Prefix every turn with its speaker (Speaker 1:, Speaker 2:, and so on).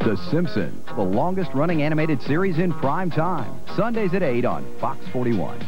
Speaker 1: The Simpsons, the longest-running animated series in prime time. Sundays at 8 on Fox 41.